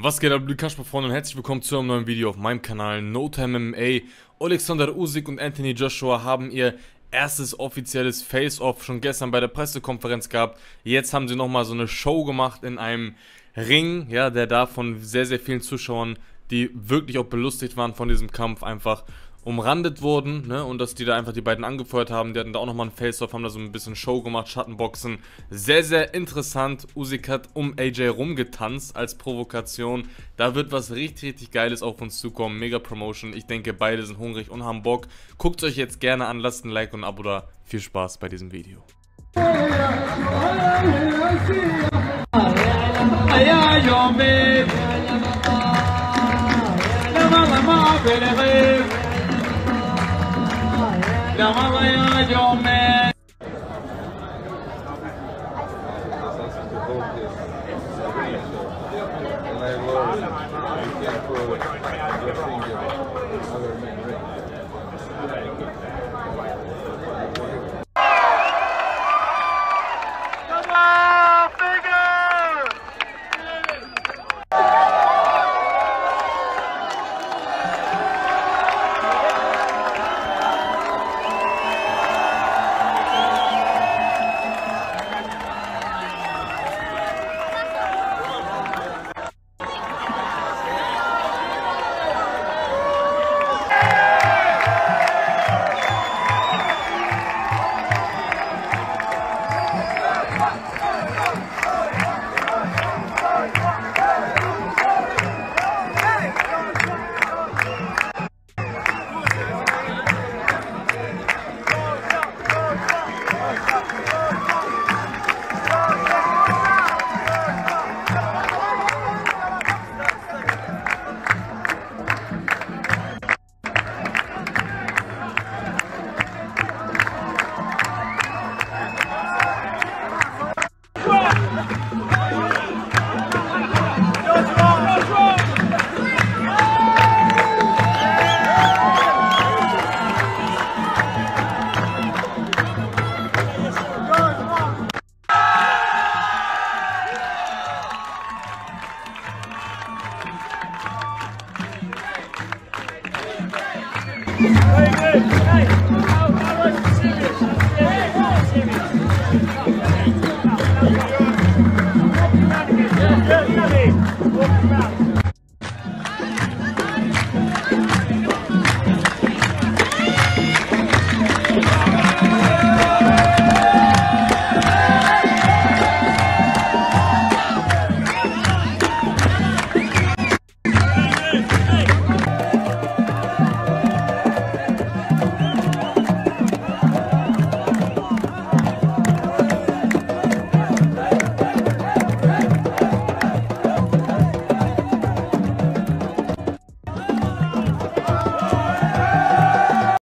Was geht ab, Kasper Freunde und herzlich willkommen zu einem neuen Video auf meinem Kanal No Time MMA. Alexander Usyk und Anthony Joshua haben ihr erstes offizielles Face-Off schon gestern bei der Pressekonferenz gehabt. Jetzt haben sie nochmal so eine Show gemacht in einem Ring, ja, der da von sehr, sehr vielen Zuschauern, die wirklich auch belustigt waren von diesem Kampf, einfach umrandet wurden, ne, und dass die da einfach die beiden angefeuert haben. Die hatten da auch nochmal einen Face-Off, haben da so ein bisschen Show gemacht, Schattenboxen. Sehr, sehr interessant. Usyk hat um AJ rumgetanzt als Provokation. Da wird was richtig, richtig Geiles auf uns zukommen. Mega Promotion. Ich denke, beide sind hungrig und haben Bock. Guckt euch jetzt gerne an, lasst ein Like und ein Abo da. Viel Spaß bei diesem Video. Damalayacağım ben. And I you ¡Alegre!